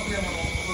problem at all.